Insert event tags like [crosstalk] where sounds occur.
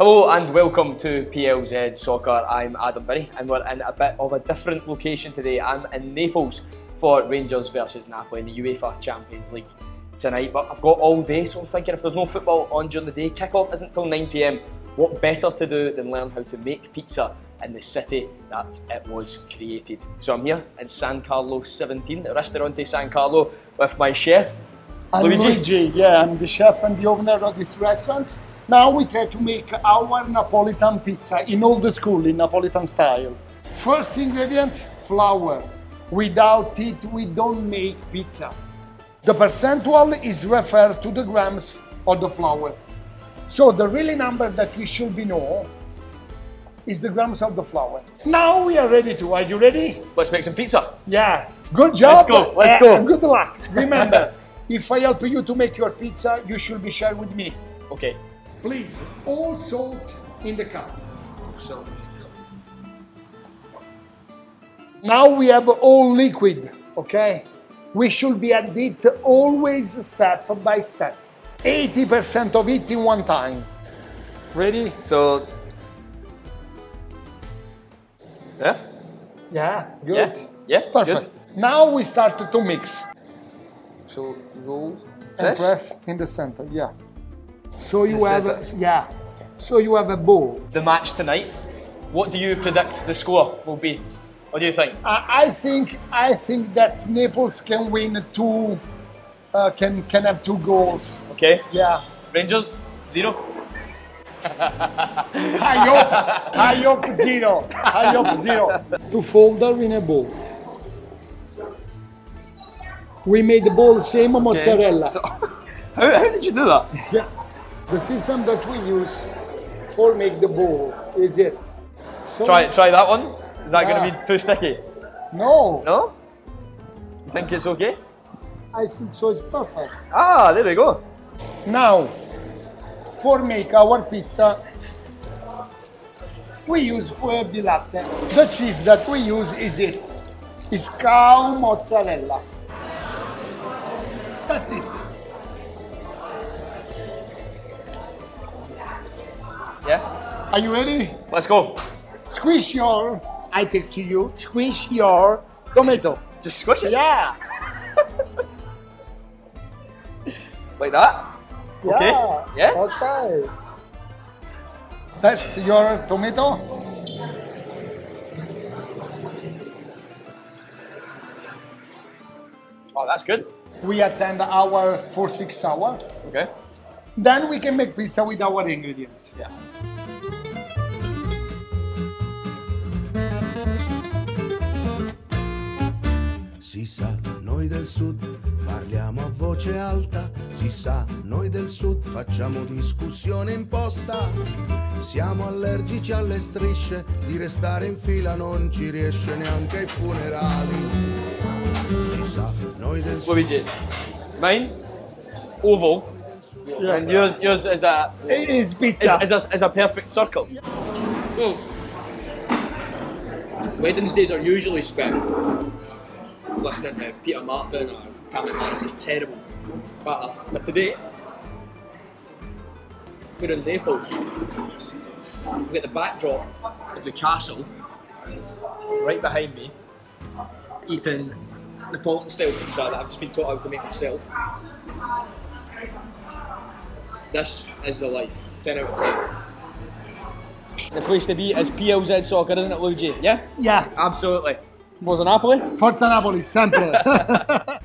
Hello and welcome to PLZ Soccer. I'm Adam Binnie and we're in a bit of a different location today. I'm in Naples for Rangers versus Napoli in the UEFA Champions League tonight. But I've got all day, so I'm thinking if there's no football on during the day, kick-off isn't till 9pm. What better to do than learn how to make pizza in the city that it was created? So I'm here in San Carlo 17, the Ristorante San Carlo, with my chef, I'm Luigi. Luigi. Yeah, I'm the chef and the owner of this restaurant. Now we try to make our Napolitan pizza in old school, in Napolitan style. First ingredient, flour. Without it, we don't make pizza. The percentual is referred to the grams of the flour. So the really number that we should be know is the grams of the flour. Now we are ready to. Are you ready? Let's make some pizza. Yeah. Good job. Let's go, let's Uh, go. Good luck. Remember, [laughs] if I help you to make your pizza, you should be shared with me. Okay. Please, all salt in the cup. Now we have all liquid, okay? We should be at it always step by step. 80% of it in one time. Ready? so yeah, Yeah, good. yeah, yeah, Perfect. Good. Now we start to mix So roll and press in the center. Yeah. So you The have center. yeah. So you have a bowl. The match tonight. What do you predict the score will be? What do you think? I I think I think that Naples can win two, uh, can can have two goals. Okay. Yeah, Rangers zero. [laughs] I hope I hope zero. I hope zero. Two folder in a bowl. We made the bowl same mozzarella. So, [laughs] how, how did you do that? Yeah. The system that we use for make the bowl is it. So Try try that one. Is that going to be too sticky? No, No. You think it's okay? I think so. It's perfect. Ah, there we go. Now, for make our pizza, we use fior di latte. The cheese that we use is it. It's cow mozzarella. That's it. Yeah. Are you ready? Let's go. Squish your, I take to you, squish your tomato. Just squish it Yeah. [laughs] like that. Okay. Yeah. Okay. That's your tomato. Oh, that's good. We attend our for six hours. Okay. Then we can make pizza with our ingredient. Yeah. Si sa, noi del sud parliamo a voce alta, si sa, noi del sud facciamo discussione imposta. Siamo allergici alle strisce, di restare in fila non ci riesce neanche ai funerali. Si sa, noi del sud Luigi. Mine, oval, and yours yours is a It is is, pizza. is, a, is a perfect circle. So, Wednesdays are usually spent listening to Peter Martin or Tammy Maris is terrible. But, uh, but today, we're in Naples. We've got the backdrop of the castle right behind me, eating Napolitan style pizza that I've just been taught how to make myself. This is the life. 10 out of 10. The place to be is PLZ Soccer, isn't it, Luigi? Yeah? yeah. Absolutely. Forza Napoli? Forza Napoli, sempre. [laughs]